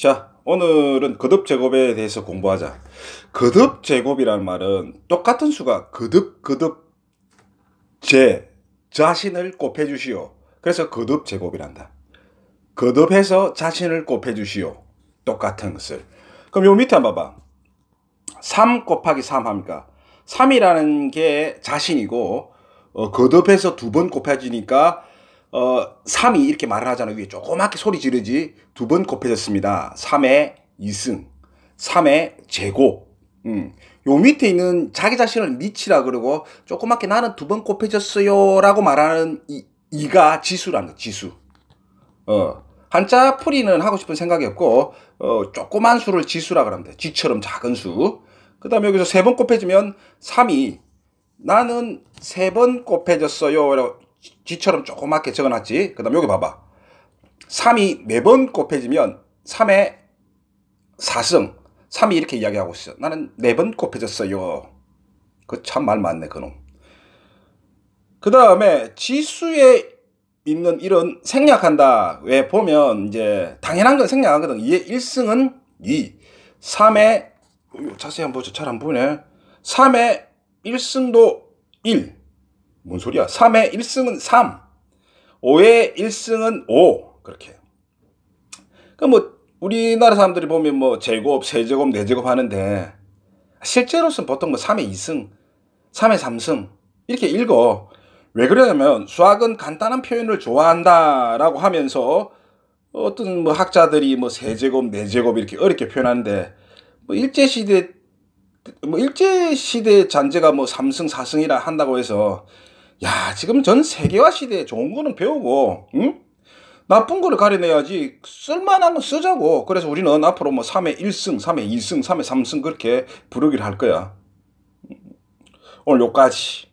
자, 오늘은 거듭 제곱에 대해서 공부하자. 거듭 제곱이라는 말은 똑같은 수가 거듭 거듭 제 자신을 곱해 주시오. 그래서 거듭 제곱이란다. 거듭해서 자신을 곱해 주시오. 똑같은 것을. 그럼 요 밑에 한번 봐봐. 3 곱하기 3 합니까? 3이라는 게 자신이고 어, 거듭해서 두 번 곱해지니까 어, 3이 이렇게 말을 하잖아. 위에 조그맣게 소리 지르지. 두 번 곱해졌습니다. 3의 2승. 3의 제곱. 음. 요 밑에 있는 자기 자신을 미치라 그러고 조그맣게 나는 두 번 곱해졌어요. 라고 말하는 이, 이가 지수라는 거, 지수. 어. 한자 풀이는 하고 싶은 생각이 없고, 어, 조그만 수를 지수라 그러면 돼. 지처럼 작은 수. 그 다음에 여기서 세 번 곱해지면 3이 나는 세 번 곱해졌어요. 지처럼 조그맣게 적어놨지. 그 다음 여기 봐봐. 3이 네번 곱해지면 3의 4승. 3이 이렇게 이야기하고 있어. 나는 네 번 곱해졌어요. 그 참말 맞네, 그놈. 그 다음에 지수에 있는 이런 생략한다. 왜 보면 이제 당연한 건 생략하거든. 2의 1승은 2. 3의 자세히 한번 보죠. 잘 안 보네. 3의 1승도 1. 뭔 소리야? 3의 1승은 3. 5의 1승은 5. 그렇게. 그뭐 우리나라 사람들이 보면 뭐 제곱, 세제곱, 네제곱 하는데 실제로서는 보통 뭐 3의 2승, 3의 3승 이렇게 읽어. 왜 그러냐면 수학은 간단한 표현을 좋아한다라고 하면서 어떤 뭐 학자들이 뭐 세제곱, 네제곱 이렇게 어렵게 표현하는데 뭐 일제 시대 뭐 일제 시대 잔재가 뭐 3승, 4승이라 한다고 해서 야, 지금 전 세계화 시대에 좋은 거는 배우고, 응? 나쁜 거를 가려내야지 쓸만한 거 쓰자고. 그래서 우리는 앞으로 뭐 3회 1승, 3회 2승, 3회 3승 그렇게 부르기를 할 거야. 오늘 요까지.